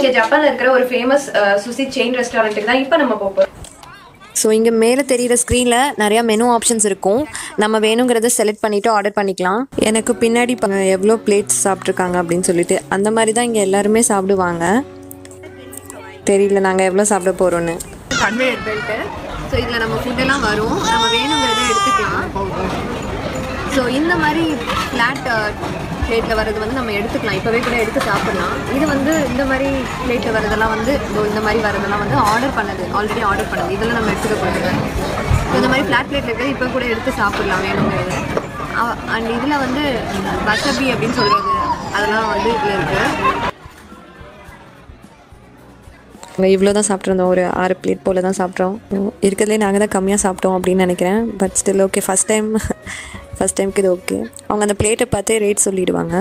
இங்கே ஜப்பான்ல இருக்கிற ஒரு ஃபேமஸ் சுசி செயின் ரெஸ்டாரண்ட்டுக்கு தான் இப்போ நம்ம போக போகிறோம் ஸோ இங்கே மேலே தெரியிற ஸ்க்ரீனில் நிறையா மெனு ஆப்ஷன்ஸ் இருக்கும். நம்ம வேணுங்கிறத செலக்ட் பண்ணிவிட்டு ஆர்டர் பண்ணிக்கலாம். எனக்கு பின்னாடி எவ்வளோ பிளேட்ஸ் சாப்பிட்ருக்காங்க அப்படின்னு சொல்லிட்டு அந்த மாதிரி தான் இங்கே எல்லாருமே சாப்பிடுவாங்க. தெரியல நாங்கள் எவ்வளோ சாப்பிட போகிறோன்னு ஸோ இதில் நம்ம ஃபுட்டெல்லாம் வரும். நம்ம வேணுங்கிறத எடுத்துக்கலாம். ஸோ இந்த மாதிரி ஃப்ளாட் பிளேட்டில் வர்றது வந்து நம்ம எடுத்துக்கலாம். இப்போவே கூட எடுத்து சாப்பிட்லாம். இது வந்து இந்த மாதிரி பிளேட்டில் வரதெல்லாம் வந்து இந்த மாதிரி வரதெல்லாம் வந்து ஆர்டர் பண்ணது. ஆல்ரெடி ஆர்டர் பண்ணது. இதெல்லாம் நம்ம எடுத்துக்கக்கூடாது இந்த மாதிரி ஃப்ளாட் பிளேட்டில் இருக்கிறது இப்போ கூட எடுத்து சாப்பிட்லாம் வேணுங்கிறது. அண்ட் இதில் வந்து வசபி அப்படின்னு சொல்கிறது அதெல்லாம் வந்து இதில் இருக்குது நாங்கள் இவ்வளோ தான் சாப்பிட்ருந்தோம் ஒரு ஆறு பிளேட் போல் தான் சாப்பிட்றோம் இருக்கிறதுலே நாங்கள் தான் கம்மியாக சாப்பிட்டோம் அப்படின்னு நினைக்கிறேன். But still okay first time first டைமுக்கு இது ஓகே அவங்க அந்த பிளேட்டை பார்த்தே ரேட் சொல்லிடுவாங்க.